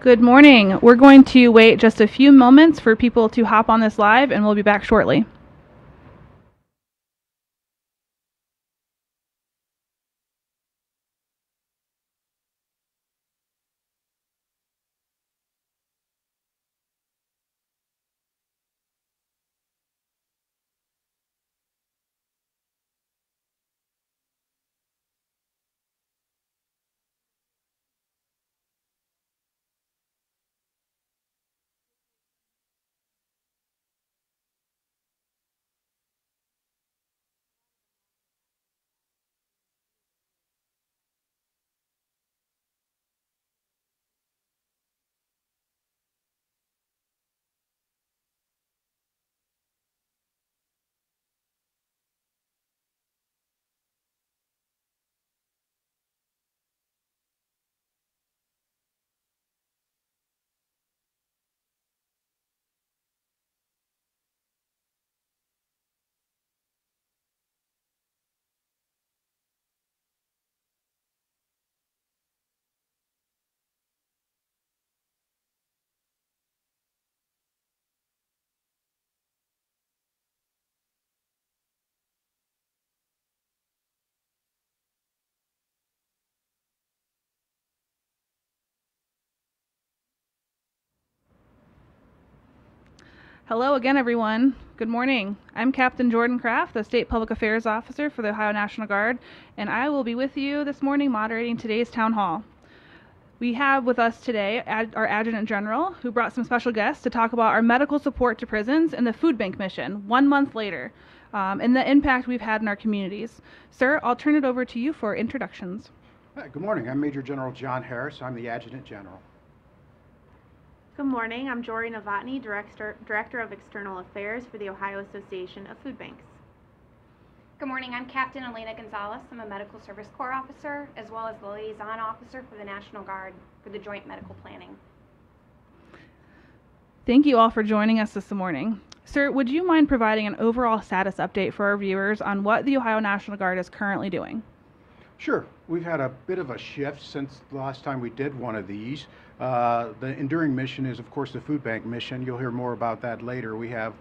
Good morning. We're going to wait just a few moments for people to hop on this live, and we'll be back shortly. Hello again, everyone. Good morning. I'm Captain Jordan Kraft, the State Public Affairs Officer for the Ohio National Guard, and I will be with you this morning moderating today's town hall. We have with us today our Adjutant General, who brought some special guests to talk about our medical support to prisons and the food bank mission one month later, um, and the impact we've had in our communities. Sir, I'll turn it over to you for introductions. Good morning. I'm Major General John Harris. I'm the Adjutant General. Good morning. I'm Joree Novotny, Director, Director of External Affairs for the Ohio Association of Food Banks. Good morning. I'm Captain Elena Gonzalez. I'm a Medical Service Corps officer as well as the liaison officer for the National Guard for the Joint Medical Planning. Thank you all for joining us this morning. Sir, would you mind providing an overall status update for our viewers on what the Ohio National Guard is currently doing? Sure. We've had a bit of a shift since the last time we did one of these. Uh, the enduring mission is, of course, the food bank mission. You'll hear more about that later. We have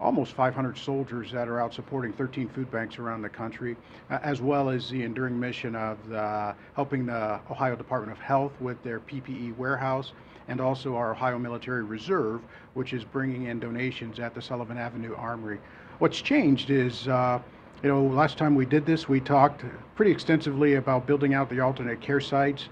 almost 500 soldiers that are out supporting 13 food banks around the country, uh, as well as the enduring mission of the, helping the Ohio Department of Health with their PPE warehouse, and also our Ohio Military Reserve, which is bringing in donations at the Sullivan Avenue Armory. What's changed is uh, you know, last time we did this, we talked pretty extensively about building out the alternate care sites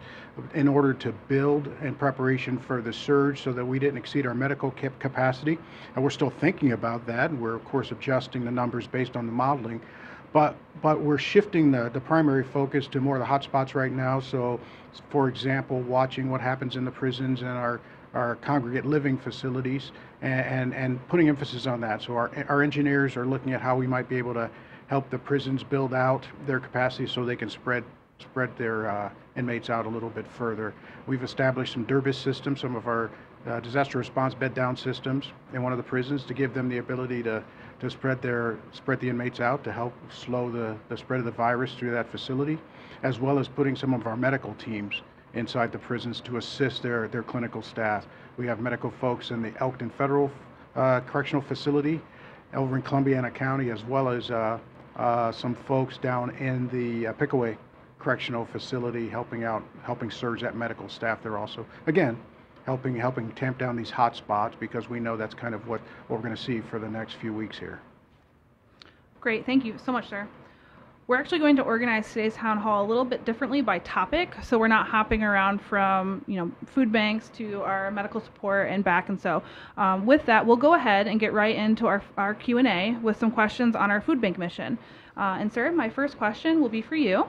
in order to build in preparation for the surge so that we didn't exceed our medical cap- capacity. And we're still thinking about that. And we're, of course, adjusting the numbers based on the modeling. But, but we're shifting the, the primary focus to more of the hotspots right now. So, for example, watching what happens in the prisons and our, our congregate living facilities and, and, and putting emphasis on that. So, our, our engineers are looking at how we might be able to help the prisons build out their capacity so they can spread spread their uh, inmates out a little bit further. We've established some DERBIS systems, some of our uh, disaster response bed down systems in one of the prisons to give them the ability to, to spread their spread the inmates out to help slow the, the spread of the virus through that facility, as well as putting some of our medical teams inside the prisons to assist their, their clinical staff. We have medical folks in the Elkton Federal uh, Correctional Facility over in Columbiana County, as well as uh, uh, some folks down in the uh, Pickaway Correctional Facility helping out, helping surge that medical staff there also. Again, helping helping tamp down these hot spots because we know that's kind of what, what we're going to see for the next few weeks here. Great, thank you so much, sir. We're actually going to organize today's town hall a little bit differently by topic, so we're not hopping around from you know food banks to our medical support and back. And so, um, with that, we'll go ahead and get right into our our Q and A with some questions on our food bank mission. Uh, and sir, my first question will be for you.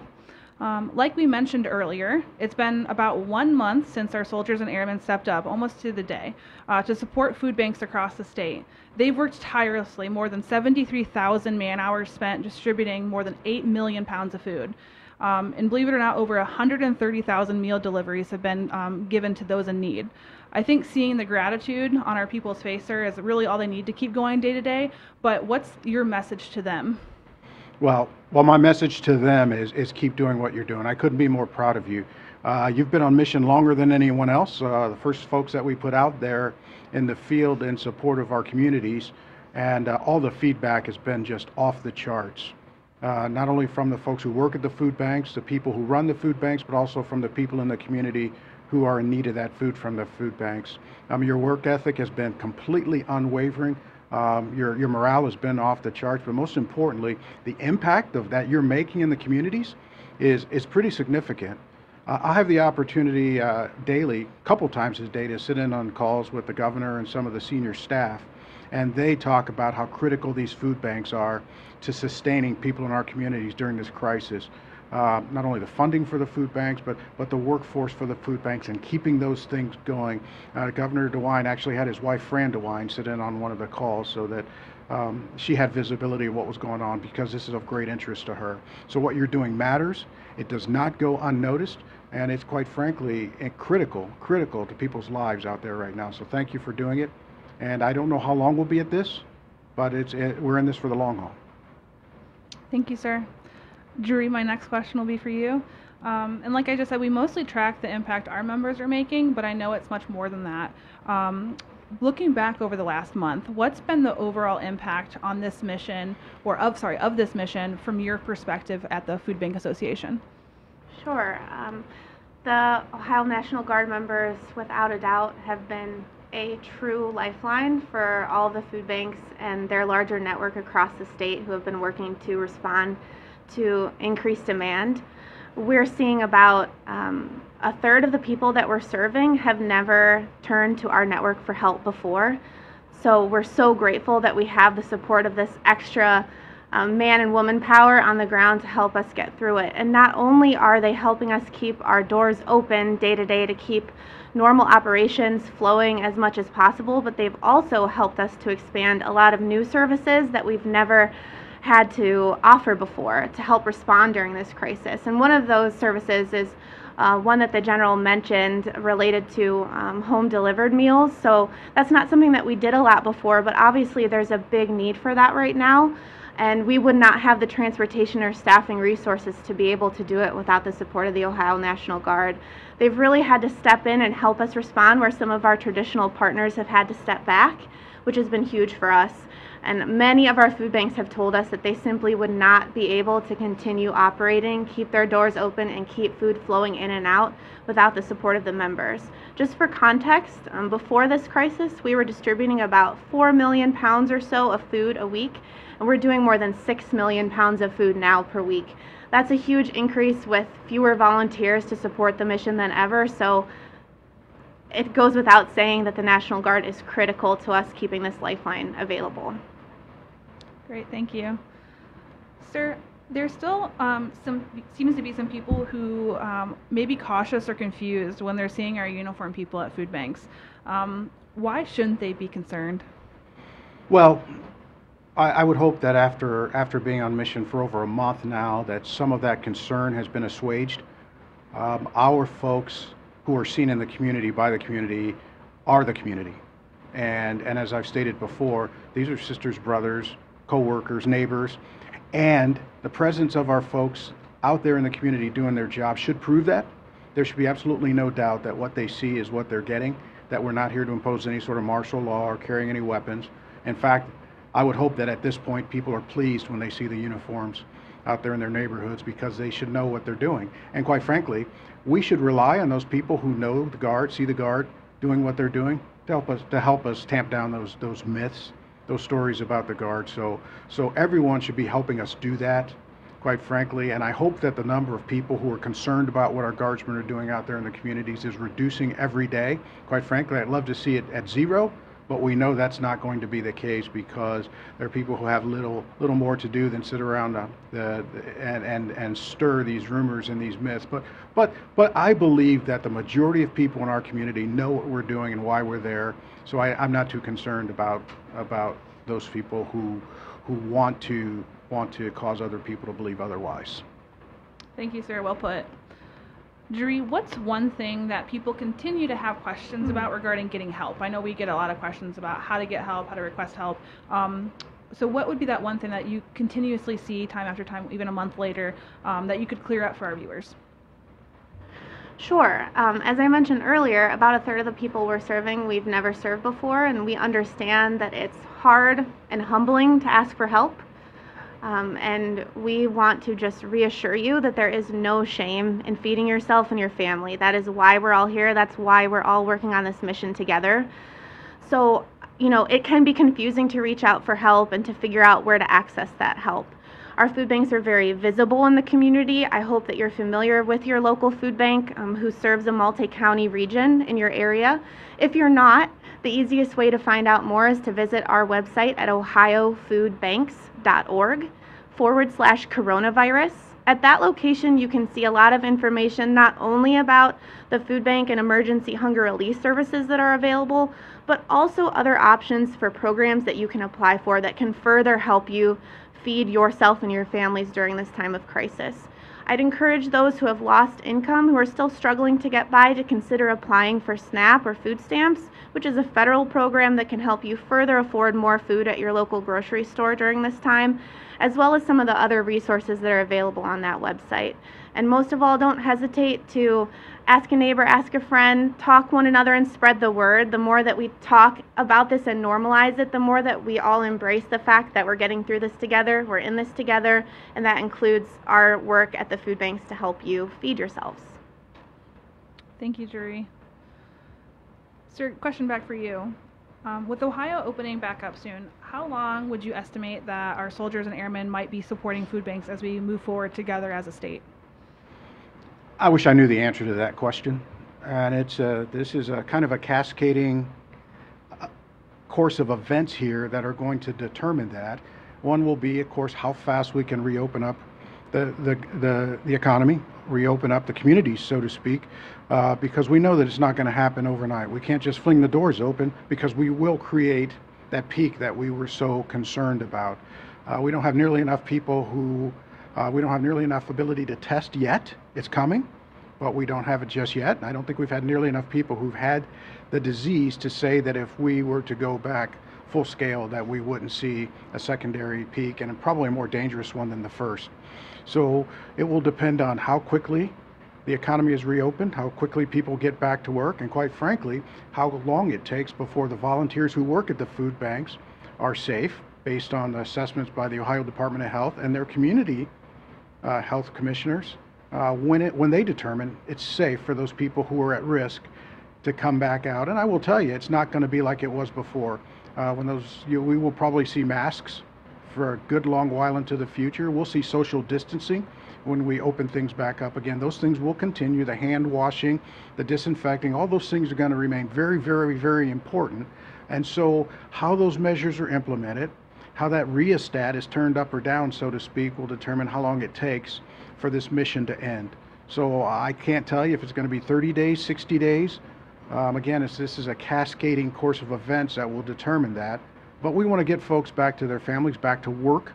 Um, like we mentioned earlier, it's been about one month since our soldiers and airmen stepped up, almost to the day, uh, to support food banks across the state. They've worked tirelessly, more than 73,000 man hours spent distributing more than 8 million pounds of food. Um, and believe it or not, over 130,000 meal deliveries have been um, given to those in need. I think seeing the gratitude on our people's face, sir, is really all they need to keep going day to day. But what's your message to them? Well, well, my message to them is, is keep doing what you're doing. I couldn't be more proud of you. Uh, you've been on mission longer than anyone else. Uh, the first folks that we put out there in the field in support of our communities, and uh, all the feedback has been just off the charts. Uh, not only from the folks who work at the food banks, the people who run the food banks, but also from the people in the community who are in need of that food from the food banks. Um, your work ethic has been completely unwavering. Um, your, your morale has been off the charts, but most importantly, the impact of that you're making in the communities is, is pretty significant. Uh, I have the opportunity uh, daily, a couple times a day, to sit in on calls with the governor and some of the senior staff, and they talk about how critical these food banks are to sustaining people in our communities during this crisis. Uh, not only the funding for the food banks, but but the workforce for the food banks and keeping those things going. Uh, Governor DeWine actually had his wife Fran DeWine sit in on one of the calls so that um, she had visibility of what was going on because this is of great interest to her. So what you're doing matters. It does not go unnoticed, and it's quite frankly eh, critical, critical to people's lives out there right now. So thank you for doing it. And I don't know how long we'll be at this, but it's it, we're in this for the long haul. Thank you, sir. Joree, my next question will be for you. Um, and like I just said, we mostly track the impact our members are making, but I know it's much more than that. Um, looking back over the last month, what's been the overall impact on this mission, or of sorry, of this mission from your perspective at the Food Bank Association? Sure. Um, the Ohio National Guard members, without a doubt, have been a true lifeline for all the food banks and their larger network across the state who have been working to respond to increased demand. We're seeing about um, a third of the people that we're serving have never turned to our network for help before. So we're so grateful that we have the support of this extra um, man and woman power on the ground to help us get through it. And not only are they helping us keep our doors open day to day to keep normal operations flowing as much as possible, but they've also helped us to expand a lot of new services that we've never had to offer before to help respond during this crisis. And one of those services is uh, one that the general mentioned related to um, home delivered meals. So that's not something that we did a lot before, but obviously there's a big need for that right now. And we would not have the transportation or staffing resources to be able to do it without the support of the Ohio National Guard. They've really had to step in and help us respond where some of our traditional partners have had to step back, which has been huge for us. And many of our food banks have told us that they simply would not be able to continue operating, keep their doors open, and keep food flowing in and out without the support of the members. Just for context, um, before this crisis, we were distributing about 4 million pounds or so of food a week, and we're doing more than 6 million pounds of food now per week. That's a huge increase with fewer volunteers to support the mission than ever, so it goes without saying that the National Guard is critical to us keeping this lifeline available. Great, thank you. Sir, there's still um, some seems to be some people who um, may be cautious or confused when they're seeing our uniform people at food banks. Um, why shouldn't they be concerned? Well, I, I would hope that after after being on mission for over a month now, that some of that concern has been assuaged. Um, our folks who are seen in the community by the community are the community, and and as I've stated before, these are sisters, brothers, coworkers, neighbors, and the presence of our folks out there in the community doing their job should prove that. There should be absolutely no doubt that what they see is what they're getting, that we're not here to impose any sort of martial law or carrying any weapons. In fact, I would hope that at this point people are pleased when they see the uniforms out there in their neighborhoods because they should know what they're doing. And quite frankly, we should rely on those people who know the guard, see the guard doing what they're doing to help us to help us tamp down those those myths those stories about the guard. So, so everyone should be helping us do that, quite frankly. And I hope that the number of people who are concerned about what our guardsmen are doing out there in the communities is reducing every day. Quite frankly, I'd love to see it at zero, but we know that's not going to be the case because there are people who have little little more to do than sit around uh, the, the, and, and and stir these rumors and these myths. But but but I believe that the majority of people in our community know what we're doing and why we're there. So I, I'm not too concerned about about those people who who want to want to cause other people to believe otherwise. Thank you, sir. Well put. Joree, what's one thing that people continue to have questions about regarding getting help? I know we get a lot of questions about how to get help, how to request help. Um, so, what would be that one thing that you continuously see time after time, even a month later, um, that you could clear up for our viewers? Sure. Um, as I mentioned earlier, about a third of the people we're serving we've never served before, and we understand that it's hard and humbling to ask for help. Um, and we want to just reassure you that there is no shame in feeding yourself and your family. That is why we're all here. That's why we're all working on this mission together. So, you know, it can be confusing to reach out for help and to figure out where to access that help. Our food banks are very visible in the community. I hope that you're familiar with your local food bank um, who serves a multi county region in your area. If you're not, the easiest way to find out more is to visit our website at ohiofoodbanks.org forward slash coronavirus. At that location, you can see a lot of information not only about the food bank and emergency hunger relief services that are available, but also other options for programs that you can apply for that can further help you feed yourself and your families during this time of crisis. I'd encourage those who have lost income who are still struggling to get by to consider applying for SNAP or food stamps, which is a federal program that can help you further afford more food at your local grocery store during this time, as well as some of the other resources that are available on that website. And most of all, don't hesitate to ask a neighbor, ask a friend, talk one another, and spread the word. The more that we talk about this and normalize it, the more that we all embrace the fact that we're getting through this together, we're in this together, and that includes our work at the food banks to help you feed yourselves. Thank you, Joree. Sir, question back for you. Um, with Ohio opening back up soon, how long would you estimate that our soldiers and airmen might be supporting food banks as we move forward together as a state? I wish I knew the answer to that question. And it's a, this is a kind of a cascading uh, course of events here that are going to determine that. One will be, of course, how fast we can reopen up the, the, the, the economy, reopen up the communities, so to speak, uh, because we know that it's not going to happen overnight. We can't just fling the doors open because we will create that peak that we were so concerned about. Uh, we don't have nearly enough people who, uh, we don't have nearly enough ability to test yet. It's coming, but we don't have it just yet. I don't think we've had nearly enough people who've had the disease to say that if we were to go back full scale, that we wouldn't see a secondary peak and probably a more dangerous one than the first. So it will depend on how quickly the economy is reopened, how quickly people get back to work, and quite frankly, how long it takes before the volunteers who work at the food banks are safe based on assessments by the Ohio Department of Health and their community uh, health commissioners uh, when it when they determine it's safe for those people who are at risk to come back out. And I will tell you, it's not going to be like it was before. Uh, when those you we will probably see masks for a good long while into the future. We'll see social distancing when we open things back up again. Those things will continue. The hand washing, the disinfecting, all those things are going to remain very, very, very important. And so, how those measures are implemented, how that rheostat is turned up or down, so to speak, will determine how long it takes for this mission to end. So, I can't tell you if it's going to be 30 days, 60 days. Um, again, this is a cascading course of events that will determine that. But we want to get folks back to their families, back to work,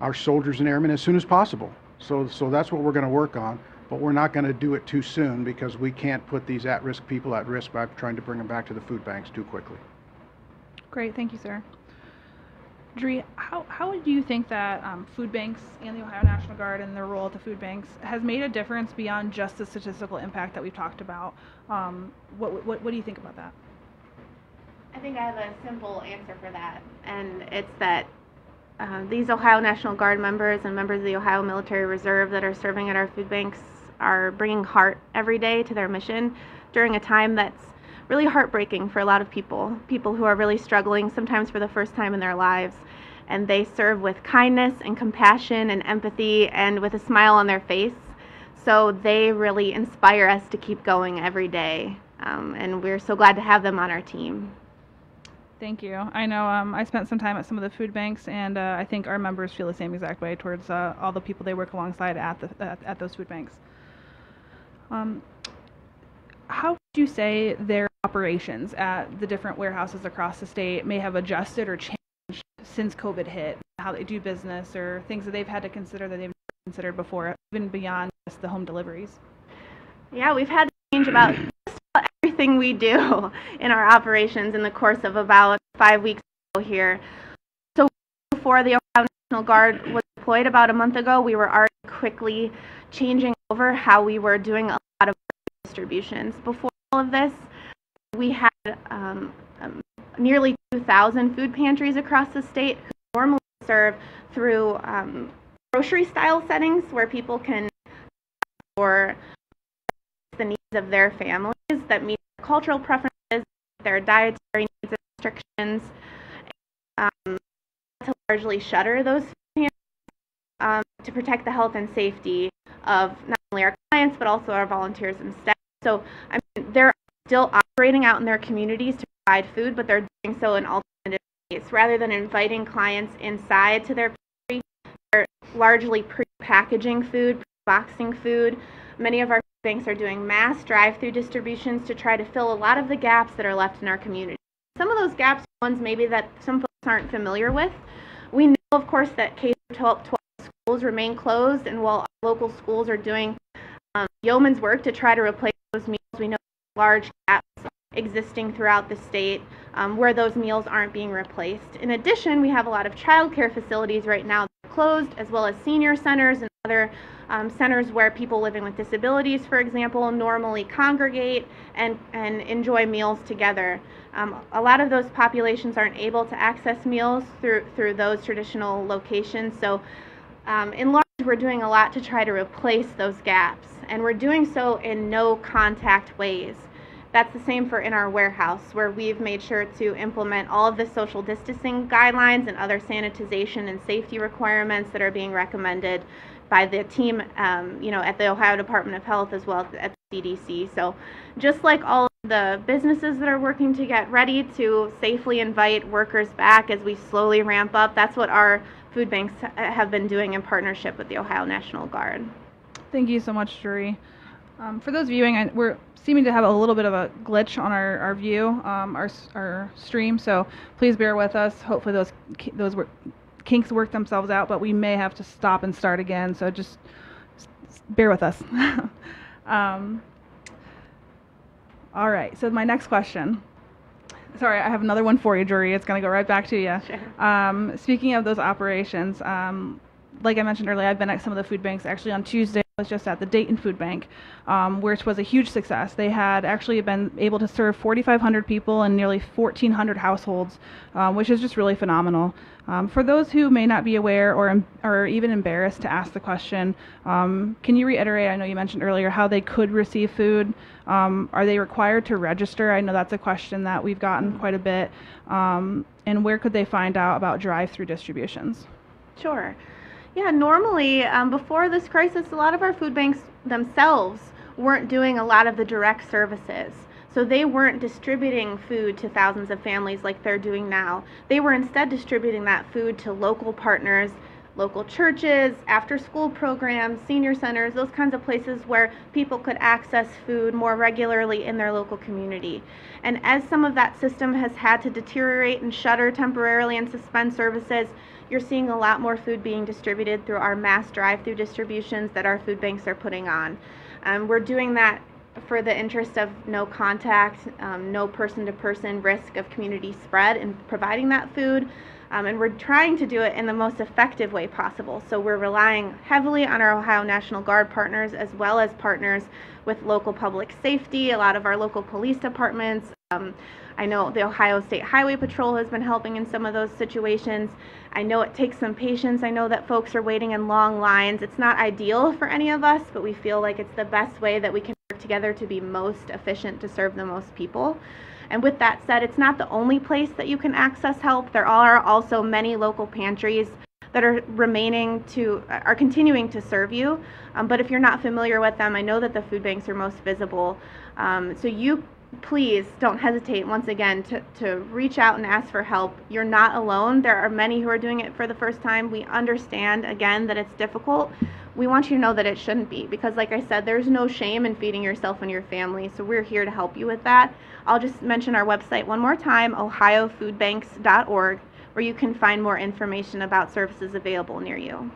our soldiers and airmen as soon as possible. So, so that's what we're going to work on. But we're not going to do it too soon because we can't put these at-risk people at risk by trying to bring them back to the food banks too quickly. Great, thank you, sir. Joree, how, how do you think that um, food banks and the Ohio National Guard and their role at the food banks has made a difference beyond just the statistical impact that we've talked about? Um, what, what, what do you think about that? I think I have a simple answer for that, and it's that uh, these Ohio National Guard members and members of the Ohio Military Reserve that are serving at our food banks are bringing heart every day to their mission during a time that's really heartbreaking for a lot of people, people who are really struggling, sometimes for the first time in their lives. And they serve with kindness and compassion and empathy and with a smile on their face. So they really inspire us to keep going every day. Um, and we're so glad to have them on our team. Thank you. I know um, I spent some time at some of the food banks, and uh, I think our members feel the same exact way towards uh, all the people they work alongside at the at, at those food banks. Um, how would you say their operations at the different warehouses across the state may have adjusted or changed since COVID hit? How they do business, or things that they've had to consider that they've considered before, even beyond just the home deliveries? Yeah, we've had to change about everything we do in our operations in the course of about five weeks here. So before the Ohio National Guard was deployed about a month ago, we were already quickly changing over how we were doing a lot of distributions. Before all of this, we had um, um, nearly 2,000 food pantries across the state who normally serve through um, grocery style settings where people can for the needs of their families that meet cultural preferences, their dietary needs and restrictions, um, to largely shutter those um, to protect the health and safety of not only our clients but also our volunteers and staff. So I mean, they're still operating out in their communities to provide food, but they're doing so in alternative ways. Rather than inviting clients inside to their pantry, they're largely pre-packaging food, pre-boxing food. Many of our banks are doing mass drive-through distributions to try to fill a lot of the gaps that are left in our community. Some of those gaps are ones maybe that some folks aren't familiar with. We know, of course, that K-12 schools remain closed, and while local schools are doing um, yeoman's work to try to replace those meals, we know large gaps existing throughout the state um, where those meals aren't being replaced. In addition, we have a lot of childcare facilities right now that are closed, as well as senior centers and other um, centers where people living with disabilities, for example, normally congregate and, and enjoy meals together. Um, a lot of those populations aren't able to access meals through, through those traditional locations. So um, in large, we're doing a lot to try to replace those gaps, and we're doing so in no contact ways. That's the same for in our warehouse, where we've made sure to implement all of the social distancing guidelines and other sanitization and safety requirements that are being recommended by the team, um, you know, at the Ohio Department of Health as well as at the CDC. So, just like all the businesses that are working to get ready to safely invite workers back as we slowly ramp up, that's what our food banks have been doing in partnership with the Ohio National Guard. Thank you so much, Joree. Um, for those viewing, we're seeming to have a little bit of a glitch on our, our view, um, our, our stream, so please bear with us. Hopefully those those work, kinks work themselves out, but we may have to stop and start again, so just bear with us. um, all right, so my next question. Sorry, I have another one for you, Joree. It's going to go right back to you. Sure. Um, speaking of those operations, um, like I mentioned earlier, I've been at some of the food banks. Actually, on Tuesday, was just at the Dayton Food Bank, um, which was a huge success. They had actually been able to serve 4,500 people and nearly 1,400 households, um, which is just really phenomenal. Um, for those who may not be aware or, or even embarrassed to ask the question, um, can you reiterate? I know you mentioned earlier how they could receive food. Um, are they required to register? I know that's a question that we've gotten quite a bit. Um, and where could they find out about drive-through distributions? Sure. Yeah, normally, um, before this crisis, a lot of our food banks themselves weren't doing a lot of the direct services. So they weren't distributing food to thousands of families like they're doing now. They were instead distributing that food to local partners, local churches, after school programs, senior centers, those kinds of places where people could access food more regularly in their local community. And as some of that system has had to deteriorate and shutter temporarily and suspend services, you're seeing a lot more food being distributed through our mass drive-through distributions that our food banks are putting on. Um, we're doing that for the interest of no contact, um, no person-to-person risk of community spread in providing that food. Um, and we're trying to do it in the most effective way possible. So we're relying heavily on our Ohio National Guard partners as well as partners with local public safety, a lot of our local police departments. Um, I know the Ohio State Highway Patrol has been helping in some of those situations. I know it takes some patience. I know that folks are waiting in long lines. It's not ideal for any of us, but we feel like it's the best way that we can work together to be most efficient to serve the most people. And with that said, it's not the only place that you can access help. There are also many local pantries that are remaining to are continuing to serve you. Um, but if you're not familiar with them, I know that the food banks are most visible. Um, so you please don't hesitate once again to, to reach out and ask for help. You're not alone. There are many who are doing it for the first time. We understand again that it's difficult. We want you to know that it shouldn't be because like I said, there's no shame in feeding yourself and your family. So we're here to help you with that. I'll just mention our website one more time, ohiofoodbanks.org, where you can find more information about services available near you.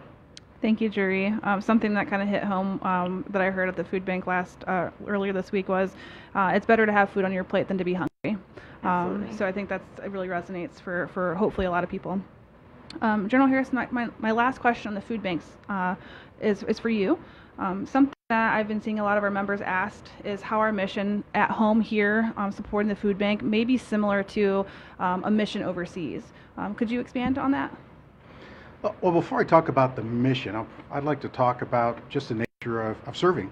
Thank you, Joree. Um, something that kind of hit home um, that I heard at the food bank last uh, earlier this week was uh, it's better to have food on your plate than to be hungry. Um, so I think that's it really resonates for, for hopefully a lot of people. Um, General Harrison, my, my, my last question on the food banks uh, is, is for you. Um, something that I've been seeing a lot of our members asked is how our mission at home here, um, supporting the food bank, may be similar to um, a mission overseas. Um, could you expand on that? Well, before I talk about the mission, I'd like to talk about just the nature of, of serving.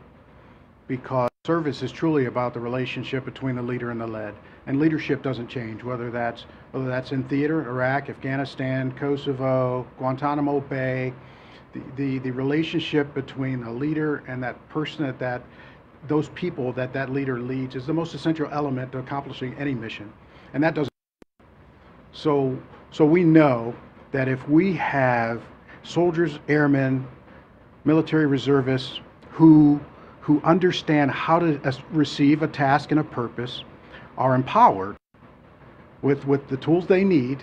Because service is truly about the relationship between the leader and the led. And leadership doesn't change, whether that's, whether that's in theater, Iraq, Afghanistan, Kosovo, Guantanamo Bay. The, the, relationship between the leader and that person that, that, those people that that leader leads is the most essential element to accomplishing any mission. And that doesn't so, so we know that if we have soldiers, airmen, military reservists who, who understand how to receive a task and a purpose, are empowered with, with the tools they need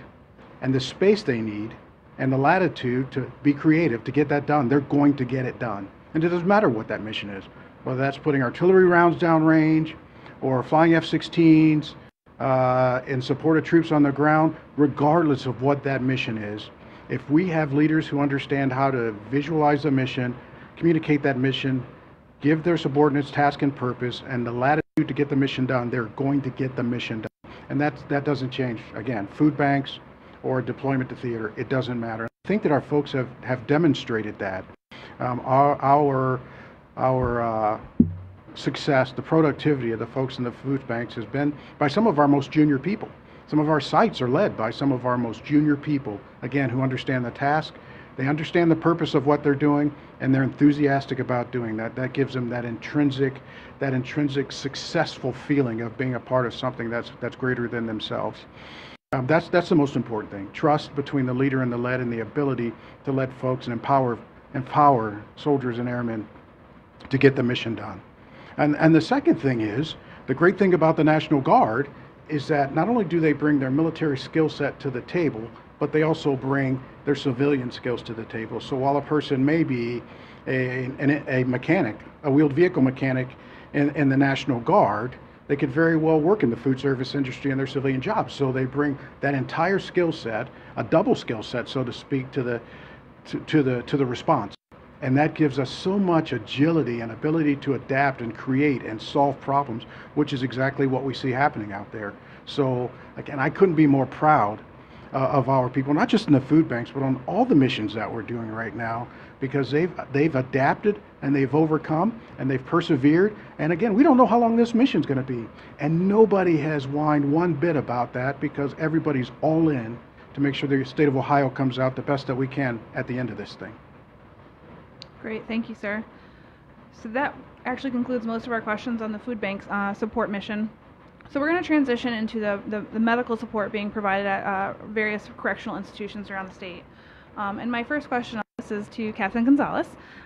and the space they need and the latitude to be creative to get that done, they're going to get it done. And it doesn't matter what that mission is, whether that's putting artillery rounds downrange or flying F 16s uh, in support of troops on the ground, regardless of what that mission is. If we have leaders who understand how to visualize the mission, communicate that mission, give their subordinates task and purpose, and the latitude to get the mission done, they're going to get the mission done. And that's, that doesn't change. Again, food banks or deployment to theater, it doesn't matter. I think that our folks have, have demonstrated that. Um, our, our, our uh, success, the productivity of the folks in the food banks has been by some of our most junior people. Some of our sites are led by some of our most junior people, again, who understand the task, they understand the purpose of what they're doing, and they're enthusiastic about doing that. That gives them that intrinsic, that intrinsic successful feeling of being a part of something that's, that's greater than themselves. Um, that's, that's the most important thing. Trust between the leader and the led and the ability to let folks and empower, empower soldiers and airmen to get the mission done. And, and the second thing is, the great thing about the National Guard is that not only do they bring their military skill set to the table, but they also bring their civilian skills to the table. So while a person may be a, an, a mechanic, a wheeled vehicle mechanic in, in the National Guard, they could very well work in the food service industry in their civilian jobs. So they bring that entire skill set, a double skill set, so to speak, to the, to, to the, to the response. And that gives us so much agility and ability to adapt and create and solve problems, which is exactly what we see happening out there. So, again, I couldn't be more proud uh, of our people, not just in the food banks, but on all the missions that we're doing right now, because they've they've adapted and they've overcome and they've persevered. And again, we don't know how long this mission's going to be, and nobody has whined one bit about that because everybody's all in to make sure the state of Ohio comes out the best that we can at the end of this thing. Great, thank you, sir. So that actually concludes most of our questions on the food bank's uh, support mission. So we're going to transition into the, the, the medical support being provided at uh, various correctional institutions around the state. Um, and my first question on this is to Captain Gonzalez.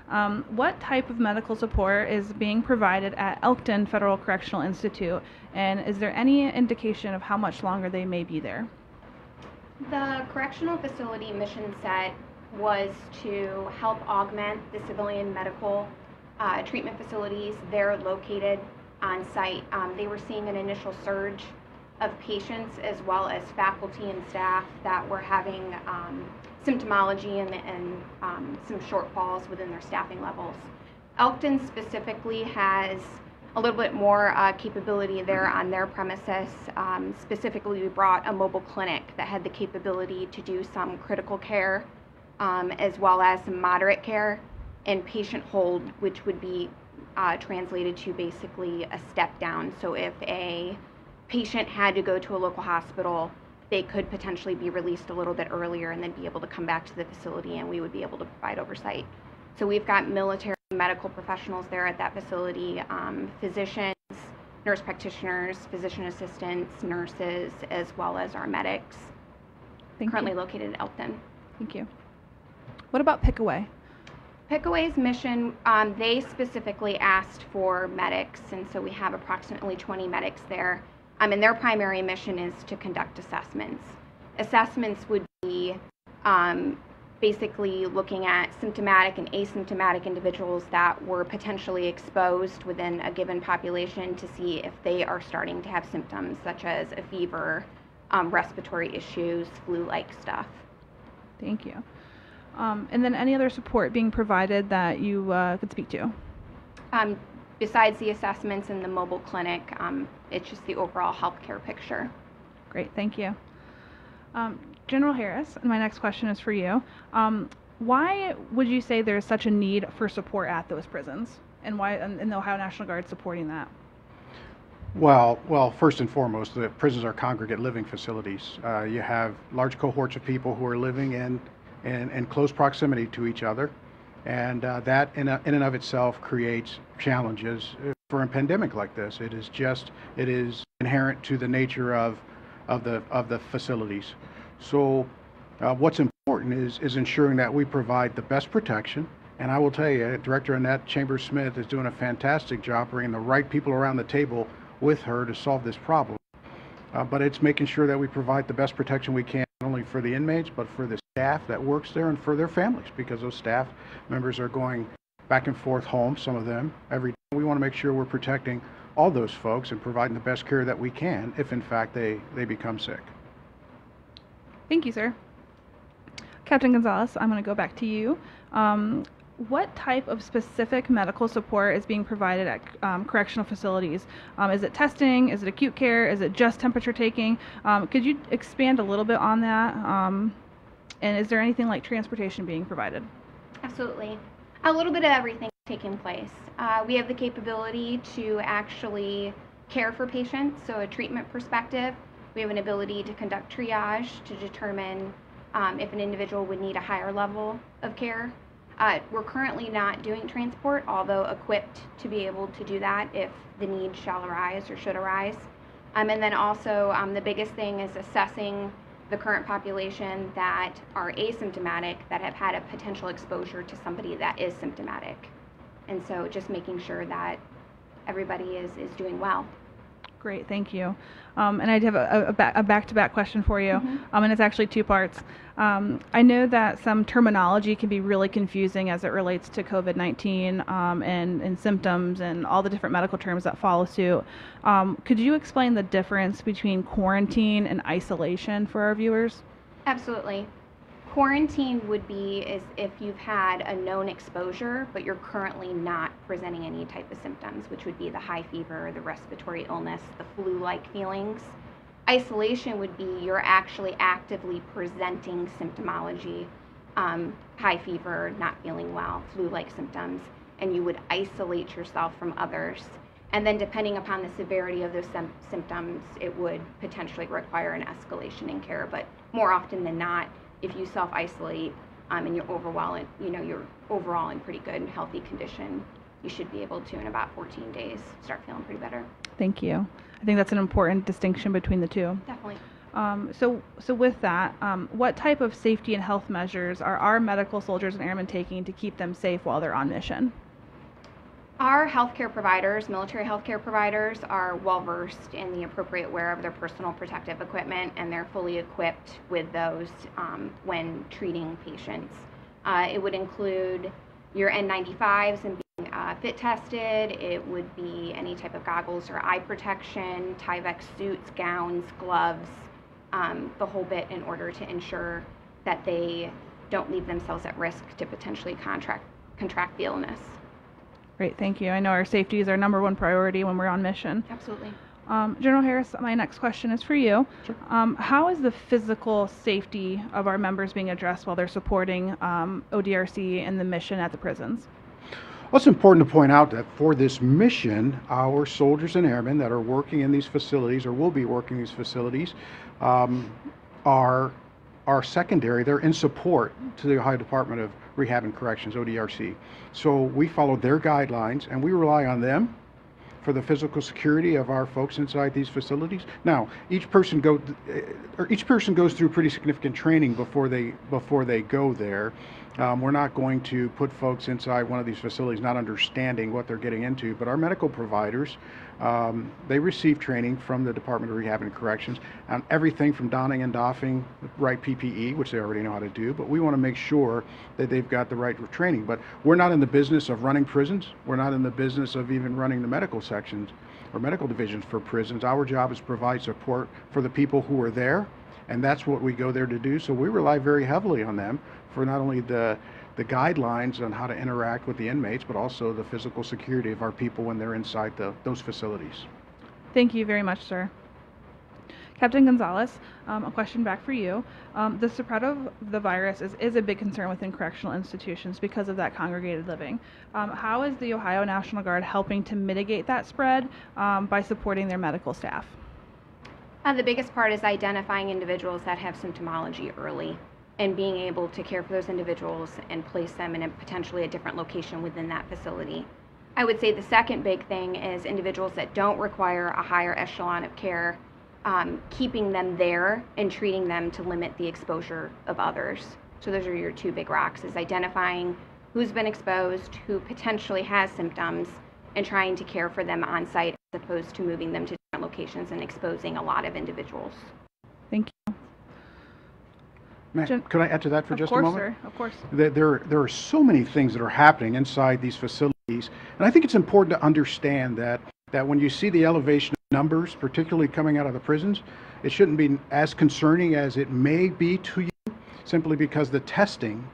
Um, what type of medical support is being provided at Elkton Federal Correctional Institute, and is there any indication of how much longer they may be there? The correctional facility mission set was to help augment the civilian medical uh, treatment facilities. They're located on site. Um, they were seeing an initial surge of patients as well as faculty and staff that were having um, symptomology and, and um, some shortfalls within their staffing levels. Elkton specifically has a little bit more uh, capability there on their premises. Um, specifically, we brought a mobile clinic that had the capability to do some critical care um, as well as some moderate care and patient hold, which would be uh, translated to basically a step down. So if a patient had to go to a local hospital, they could potentially be released a little bit earlier and then be able to come back to the facility and we would be able to provide oversight. So we've got military medical professionals there at that facility, um, physicians, nurse practitioners, physician assistants, nurses, as well as our medics Thank currently you. located at Elkton. Thank you. What about Pickaway? Pickaway's mission, um, they specifically asked for medics, and so we have approximately 20 medics there. And their primary mission is to conduct assessments. Assessments would be um, basically looking at symptomatic and asymptomatic individuals that were potentially exposed within a given population to see if they are starting to have symptoms such as a fever, um, respiratory issues, flu like stuff. Thank you. Um, and then any other support being provided that you uh, could speak to? Um, besides the assessments and the mobile clinic, um, it's just the overall healthcare picture. Great, thank you. Um, General Harris, my next question is for you. Um, why would you say there's such a need for support at those prisons, and why and, and the Ohio National Guard supporting that? Well, well, first and foremost, the prisons are congregate living facilities. Uh, you have large cohorts of people who are living in, in close proximity to each other, and uh, that in, a, in and of itself creates challenges for a pandemic like this. It is just, it is inherent to the nature of, of the of the facilities. So, uh, what's important is is ensuring that we provide the best protection. And I will tell you, Director Annette Chambers Smith is doing a fantastic job bringing the right people around the table with her to solve this problem. Uh, but it's making sure that we provide the best protection we can, not only for the inmates, but for the staff that works there and for their families, because those staff members are going back and forth home, some of them, every day. We want to make sure we're protecting all those folks and providing the best care that we can if, in fact, they, they become sick. Thank you, sir. Captain Gonzalez, I'm going to go back to you. Um, what type of specific medical support is being provided at um, correctional facilities? Um, is it testing? Is it acute care? Is it just temperature taking? Um, could you expand a little bit on that? Um, and is there anything like transportation being provided? Absolutely. A little bit of everything taking place. Uh, we have the capability to actually care for patients, so a treatment perspective. We have an ability to conduct triage to determine um, if an individual would need a higher level of care. Uh, we're currently not doing transport, although equipped to be able to do that if the need shall arise or should arise. Um, and then also, um, the biggest thing is assessing the current population that are asymptomatic that have had a potential exposure to somebody that is symptomatic. And so, just making sure that everybody is, is doing well. Great, thank you. Um, and I have a, a, a back-to-back question for you, Mhm. um, and it's actually two parts. Um, I know that some terminology can be really confusing as it relates to COVID-19 um, and, and symptoms and all the different medical terms that follow suit. Um, could you explain the difference between quarantine and isolation for our viewers? Absolutely. Quarantine would be is if you've had a known exposure, but you're currently not presenting any type of symptoms, which would be the high fever, the respiratory illness, the flu-like feelings. Isolation would be you're actually actively presenting symptomology, um, high fever, not feeling well, flu-like symptoms, and you would isolate yourself from others. And then, depending upon the severity of those sym- symptoms, it would potentially require an escalation in care. But more often than not, if you self-isolate um, and you're overall, in, you know, you're overall in pretty good and healthy condition, you should be able to, in about 14 days, start feeling pretty better. Thank you. I think that's an important distinction between the two. Definitely. Um, so, so with that, um, what type of safety and health measures are our medical soldiers and airmen taking to keep them safe while they're on mission? Our healthcare providers, military healthcare providers, are well versed in the appropriate wear of their personal protective equipment, and they're fully equipped with those um, when treating patients. Uh, it would include your N95s and being uh, fit tested. It would be any type of goggles or eye protection, Tyvek suits, gowns, gloves, um, the whole bit in order to ensure that they don't leave themselves at risk to potentially contract contract the illness. Great, thank you. I know our safety is our number one priority when we're on mission. Absolutely. Um, General Harris, my next question is for you. Sure. Um, how is the physical safety of our members being addressed while they're supporting um, ODRC and the mission at the prisons? Well, it's important to point out that for this mission, our soldiers and airmen that are working in these facilities or will be working in these facilities um, are are secondary. They're in support to the Ohio Department of Rehab and Corrections, ODRC. So we follow their guidelines and we rely on them for the physical security of our folks inside these facilities. Now, each person go or each person goes through pretty significant training before they before they go there. Um, we're not going to put folks inside one of these facilities not understanding what they're getting into, but our medical providers, um, they receive training from the Department of Rehab and Corrections on everything from donning and doffing the right PPE, which they already know how to do, but we want to make sure that they've got the right training. But we're not in the business of running prisons. We're not in the business of even running the medical sections or medical divisions for prisons. Our job is to provide support for the people who are there and that's what we go there to do. So we rely very heavily on them for not only the the guidelines on how to interact with the inmates, but also the physical security of our people when they're inside the, those facilities. Thank you very much, sir. Captain Gonzalez, um, a question back for you. Um, the spread of the virus is, is a big concern within correctional institutions because of that congregated living. Um, how is the Ohio National Guard helping to mitigate that spread um, by supporting their medical staff? Uh, the biggest part is identifying individuals that have symptomology early and being able to care for those individuals and place them in a potentially a different location within that facility. I would say the second big thing is individuals that don't require a higher echelon of care, um, keeping them there and treating them to limit the exposure of others. So those are your two big rocks: is identifying who's been exposed, who potentially has symptoms, and trying to care for them on site as opposed to moving them to different locations and exposing a lot of individuals. Thank you. Ma- Jen- Could I add to that for of just course, a moment? sir. Of course. There, there, there are so many things that are happening inside these facilities, and I think it's important to understand that that when you see the elevation of numbers, particularly coming out of the prisons, it shouldn't be as concerning as it may be to you, simply because the testing,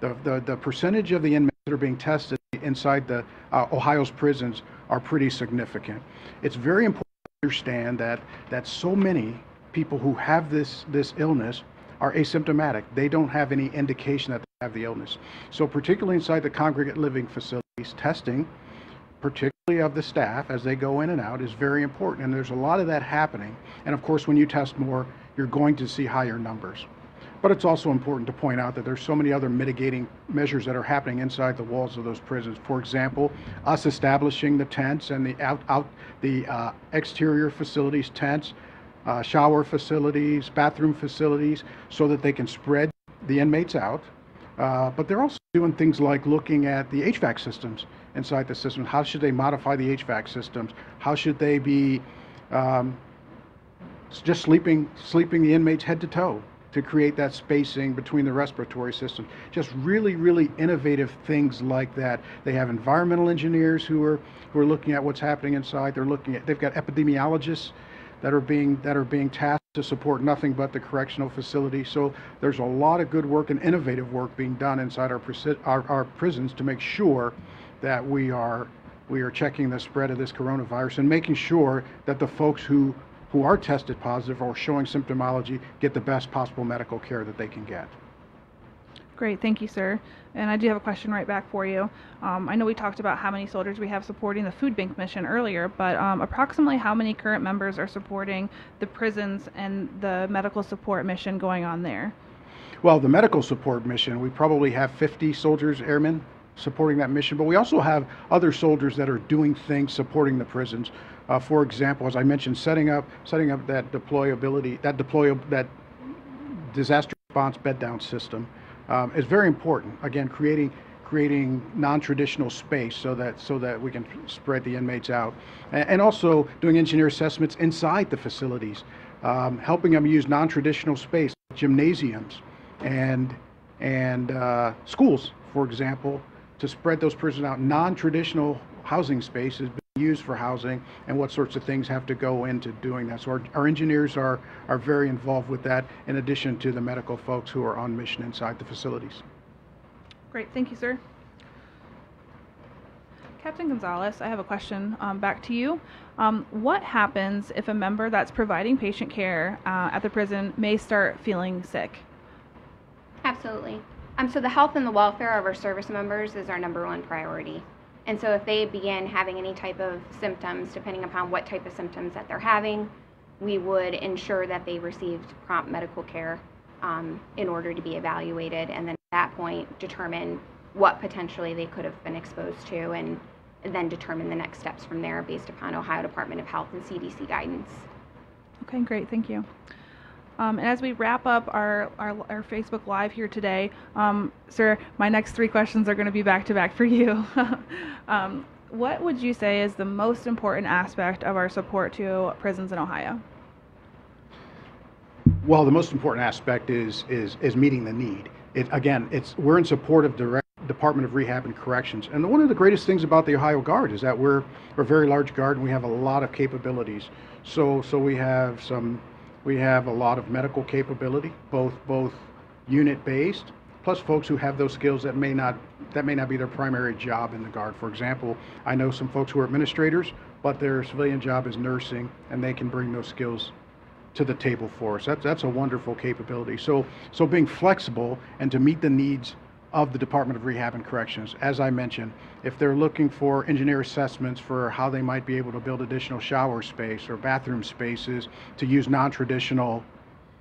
the the, the percentage of the inmates that are being tested inside the uh, Ohio's prisons are pretty significant. It's very important to understand that that so many people who have this this illness are asymptomatic. They don't have any indication that they have the illness. So particularly inside the congregate living facilities, testing, particularly of the staff as they go in and out, is very important. And there's a lot of that happening. And of course, when you test more, you're going to see higher numbers. But it's also important to point out that there's so many other mitigating measures that are happening inside the walls of those prisons. For example, us establishing the tents and the out, out the uh, exterior facilities tents, uh, shower facilities, bathroom facilities, so that they can spread the inmates out. Uh, but they're also doing things like looking at the HVAC systems inside the system. How should they modify the HVAC systems? How should they be um, just sleeping sleeping the inmates head to toe to create that spacing between the respiratory systems? Just really, really innovative things like that. They have environmental engineers who are who are looking at what's happening inside. They're looking at they've got epidemiologists that are being that are being tasked to support nothing but the correctional facility. So there's a lot of good work and innovative work being done inside our, our, our prisons to make sure that we are we are checking the spread of this coronavirus and making sure that the folks who who are tested positive or showing symptomology get the best possible medical care that they can get. Great, thank you, sir. And I do have a question right back for you. Um, I know we talked about how many soldiers we have supporting the food bank mission earlier, but um, approximately how many current members are supporting the prisons and the medical support mission going on there? Well, the medical support mission, we probably have 50 soldiers, airmen supporting that mission, but we also have other soldiers that are doing things supporting the prisons. Uh, for example, as I mentioned, setting up setting up that deployability, that deploy that disaster response bed down system um, is very important. Again, creating creating non-traditional space so that so that we can spread the inmates out, and, and also doing engineer assessments inside the facilities, um, helping them use non-traditional space, gymnasiums, and and uh, schools, for example, to spread those prisoners out. Non-traditional housing spaces used for housing, and what sorts of things have to go into doing that. So our, our engineers are are very involved with that, in addition to the medical folks who are on mission inside the facilities. Great, thank you, sir. Captain Gonzalez, I have a question um, back to you. Um, what happens if a member that's providing patient care uh, at the prison may start feeling sick? Absolutely. Um, so the health and the welfare of our service members is our number one priority. And so if they begin having any type of symptoms, depending upon what type of symptoms that they're having, we would ensure that they received prompt medical care um, in order to be evaluated, and then at that point determine what potentially they could have been exposed to, and then determine the next steps from there based upon Ohio Department of Health and CDC guidance. Okay, great, thank you. Um, and as we wrap up our, our, our Facebook Live here today, um, sir, my next three questions are going to be back to back for you. um, what would you say is the most important aspect of our support to prisons in Ohio? Well, the most important aspect is is is meeting the need. It again, it's we're in support of direct Department of Rehab and Corrections, and one of the greatest things about the Ohio Guard is that we're we're a very large guard and we have a lot of capabilities. So so we have some we have a lot of medical capability, both both unit based plus folks who have those skills that may not that may not be their primary job in the guard. For example, I know some folks who are administrators, but their civilian job is nursing, and they can bring those skills to the table for us. That's that's a wonderful capability. So so being flexible and to meet the needs of the Department of Rehab and Corrections. As I mentioned, if they're looking for engineer assessments for how they might be able to build additional shower space or bathroom spaces to use non-traditional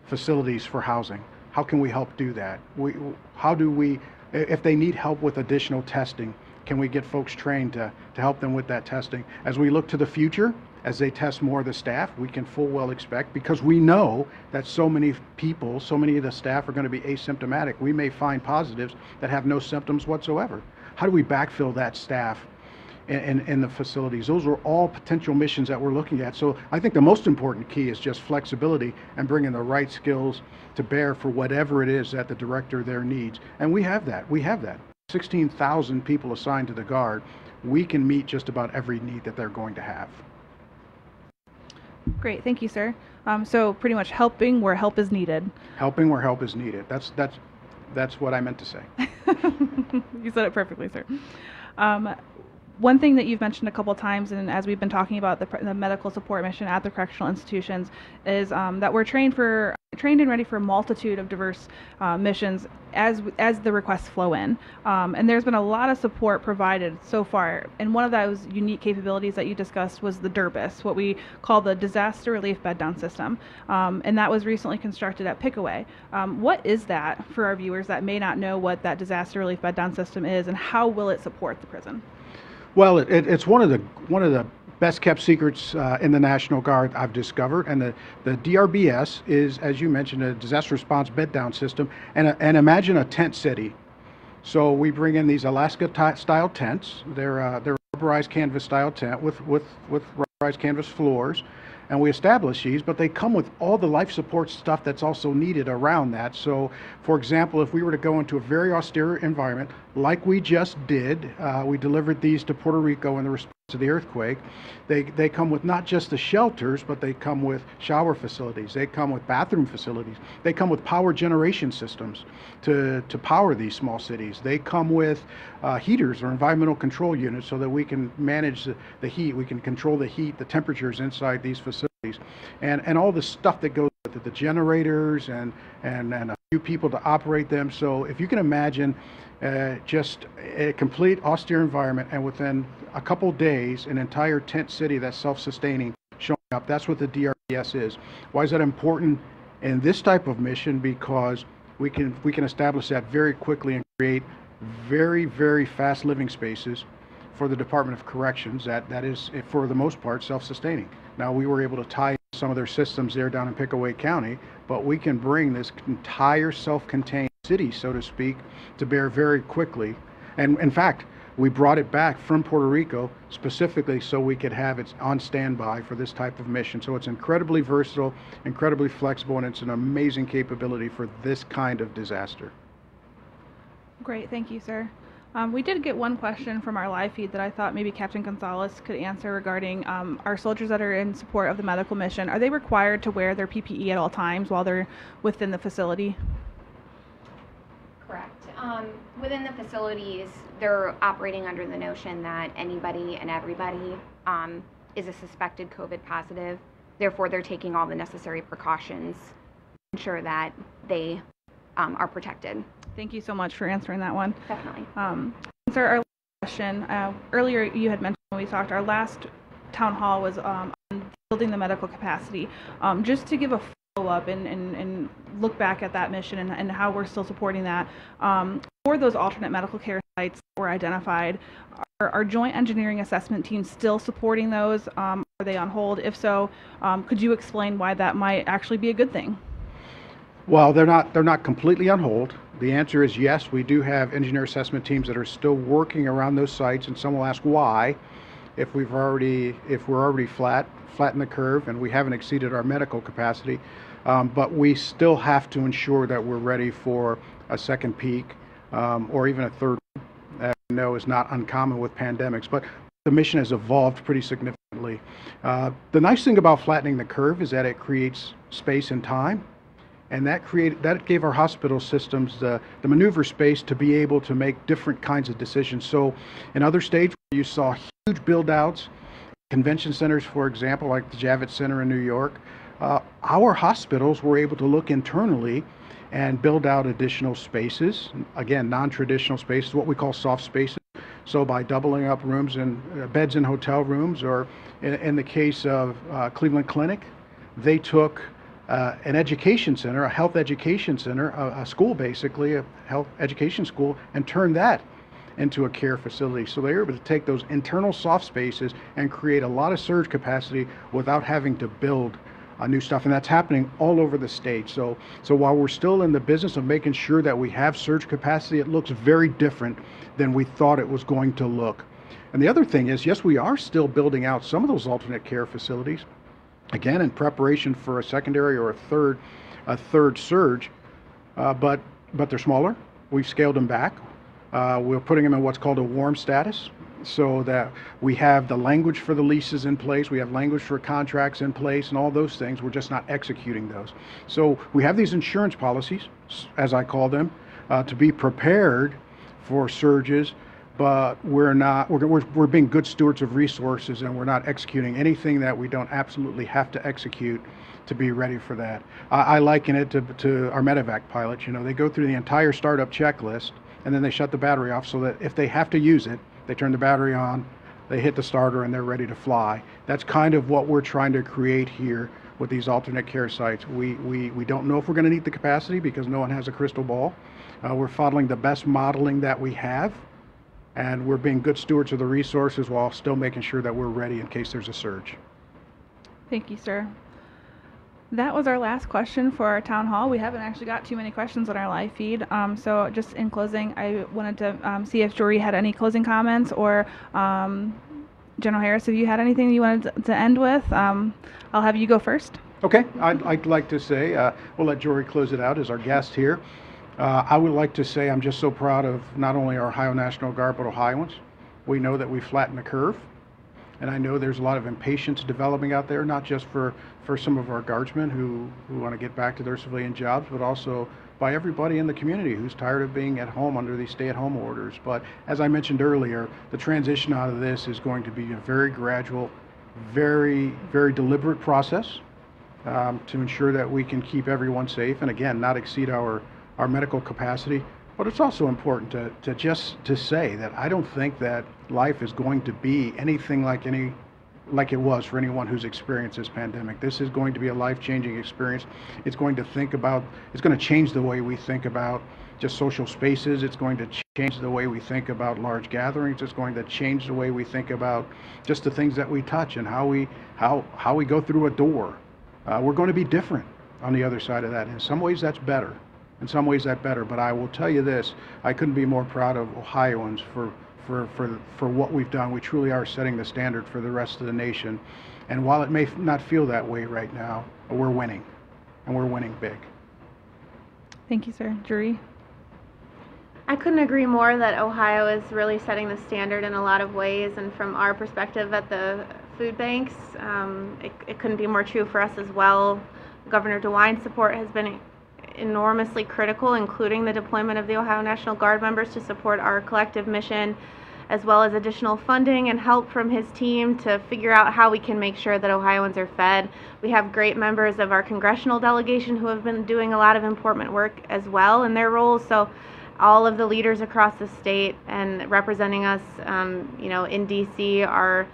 facilities for housing, how can we help do that? We, how do we, if they need help with additional testing, can we get folks trained to, to help them with that testing? As we look to the future, as they test more of the staff, we can full well expect, because we know that so many people, so many of the staff are going to be asymptomatic. We may find positives that have no symptoms whatsoever. How do we backfill that staff and, in the facilities? Those are all potential missions that we're looking at. So I think the most important key is just flexibility and bringing the right skills to bear for whatever it is that the director there needs. And we have that. We have that. 16,000 people assigned to the Guard. We can meet just about every need that they're going to have. Great, thank you, sir. Um, so pretty much helping where help is needed. Helping where help is needed. That's, that's, that's what I meant to say. you said it perfectly, sir. Um, one thing that you've mentioned a couple times, and as we've been talking about the, the medical support mission at the correctional institutions, is um, that we're trained for trained and ready for a multitude of diverse uh, missions as as the requests flow in. Um, and there's been a lot of support provided so far. And one of those unique capabilities that you discussed was the DERBIS, what we call the Disaster Relief Bed Down System, um, and that was recently constructed at Pickaway. Um, what is that for our viewers that may not know what that Disaster Relief Bed Down System is, and how will it support the prison? Well, it, it, it's one of the one of the best kept secrets uh, in the National Guard I've discovered, and the, the DRBS is, as you mentioned, a disaster response bed down system, and a, and imagine a tent city. So we bring in these Alaska ti style tents. They're uh, they're rubberized canvas style tent with with with rubberized canvas floors, and we establish these, but they come with all the life support stuff that's also needed around that. So, for example, if we were to go into a very austere environment, like we just did, uh, we delivered these to Puerto Rico in the response to the earthquake. They, they come with not just the shelters, but they come with shower facilities. They come with bathroom facilities. They come with power generation systems to, to power these small cities. They come with uh, heaters or environmental control units so that we can manage the, the heat. We can control the heat, the temperatures inside these facilities, and, and all the stuff that goes with it, the generators and, and, and a few people to operate them. So if you can imagine uh, just a complete austere environment, and within a couple days, an entire tent city that's self-sustaining showing up. That's what the DRBS is. Why is that important in this type of mission? Because we can we can establish that very quickly and create very very fast living spaces for the Department of Corrections. That that is for the most part self-sustaining. Now we were able to tie some of their systems there down in Pickaway County, but we can bring this entire self-contained city, so to speak, to bear very quickly. And in fact, we brought it back from Puerto Rico specifically so we could have it on standby for this type of mission. So it's incredibly versatile, incredibly flexible, and it's an amazing capability for this kind of disaster. Great, thank you, sir. Um, we did get one question from our live feed that I thought maybe Captain Gonzalez could answer regarding um, our soldiers that are in support of the medical mission. Are they required to wear their PPE at all times while they're within the facility? Um, within the facilities, they're operating under the notion that anybody and everybody um, is a suspected COVID positive. Therefore, they're taking all the necessary precautions to ensure that they um, are protected. Thank you so much for answering that one. Definitely. Um, sir, our last question. Uh, earlier, you had mentioned when we talked, our last town hall was um, on building the medical capacity. Um, just to give a up and, and, and look back at that mission and, and how we're still supporting that, um, for those alternate medical care sites that were identified, are, are joint engineering assessment teams still supporting those? Um, are they on hold? If so, um, could you explain why that might actually be a good thing? Well, they're not they're not completely on hold. The answer is yes. We do have engineer assessment teams that are still working around those sites, and some will ask why. If we've already if we're already flat flatten the curve and we haven't exceeded our medical capacity, um, but we still have to ensure that we're ready for a second peak um, or even a third. That we know is not uncommon with pandemics, but the mission has evolved pretty significantly. Uh, the nice thing about flattening the curve is that it creates space and time And that created that gave our hospital systems the, the maneuver space to be able to make different kinds of decisions. So in other states you saw huge build outs, convention centers, for example, like the Javits Center in New York. Uh, our hospitals were able to look internally and build out additional spaces. Again, non-traditional spaces, what we call soft spaces. So by doubling up rooms and uh, beds in hotel rooms, or in, in the case of uh, Cleveland Clinic, they took uh, an education center, a health education center, a, a school basically, a health education school, and turn that into a care facility. So they were able to take those internal soft spaces and create a lot of surge capacity without having to build uh, new stuff, and that's happening all over the state. So, so while we're still in the business of making sure that we have surge capacity, it looks very different than we thought it was going to look. And the other thing is, yes, we are still building out some of those alternate care facilities, again in preparation for a secondary or a third, a third surge, uh, but but they're smaller. We've scaled them back. Uh, we're putting them in what's called a warm status so that we have the language for the leases in place, we have language for contracts in place, and all those things. We're just not executing those. So we have these insurance policies, as I call them, uh, to be prepared for surges, but we're not, we're, we're, we're being good stewards of resources and we're not executing anything that we don't absolutely have to execute to be ready for that. I, I liken it to, to our medevac pilots. You know, they go through the entire startup checklist and then they shut the battery off so that if they have to use it, they turn the battery on, they hit the starter, and they're ready to fly. That's kind of what we're trying to create here with these alternate care sites. We, we, we don't know if we're going to need the capacity because no one has a crystal ball. Uh, we're following the best modeling that we have, and we're being good stewards of the resources while still making sure that we're ready in case there's a surge. Thank you, sir. That was our last question for our town hall. We haven't actually got too many questions on our live feed. Um, so, just in closing, I wanted to um, see if Joree had any closing comments or um, General Harris, if you had anything you wanted to end with. Um, I'll have you go first. Okay, I'd, I'd like to say, uh, we'll let Joree close it out as our guest here. Uh, I would like to say I'm just so proud of not only our Ohio National Guard, but Ohioans. We know that we flattened the curve. And I know there's a lot of impatience developing out there, not just for, for some of our guardsmen who, who want to get back to their civilian jobs, but also by everybody in the community who's tired of being at home under these stay at home orders. But as I mentioned earlier, the transition out of this is going to be a very gradual, very, very deliberate process um, to ensure that we can keep everyone safe and again, not exceed our, our medical capacity. But it's also important to, to just to say that I don't think that life is going to be anything like any like it was for anyone who's experienced this pandemic. This is going to be a life-changing experience. It's going to think about it's going to change the way we think about just social spaces. It's going to change the way we think about large gatherings. It's going to change the way we think about just the things that we touch and how we how how we go through a door. Uh, we're going to be different on the other side of that. In some ways, that's better in some ways that better. But I will tell you this: I couldn't be more proud of Ohioans for for for for what we've done. We truly are setting the standard for the rest of the nation. And while it may not feel that way right now, we're winning, and we're winning big. Thank you, sir. Joree. I couldn't agree more that Ohio is really setting the standard in a lot of ways, and from our perspective at the food banks, um, it, it couldn't be more true for us as well. Governor DeWine's support has been enormously critical, including the deployment of the Ohio National Guard members to support our collective mission, as well as additional funding and help from his team to figure out how we can make sure that Ohioans are fed. We have great members of our congressional delegation who have been doing a lot of important work as well in their roles. So all of the leaders across the state and representing us, um, you know, in DC are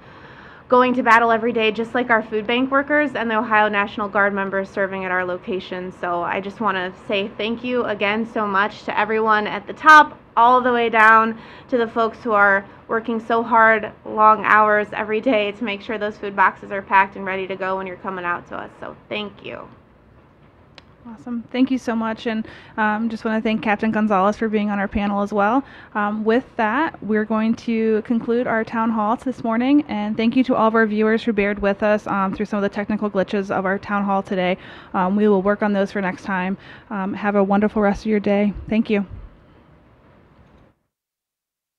going to battle every day, just like our food bank workers and the Ohio National Guard members serving at our location. So I just want to say thank you again so much to everyone at the top, all the way down to the folks who are working so hard, long hours every day to make sure those food boxes are packed and ready to go when you're coming out to us. So thank you. Awesome. Thank you so much. And um, just want to thank Captain Gonzalez for being on our panel as well. Um, with that, we're going to conclude our town hall this morning. And thank you to all of our viewers who bared with us um, through some of the technical glitches of our town hall today. Um, we will work on those for next time. Um, have a wonderful rest of your day. Thank you.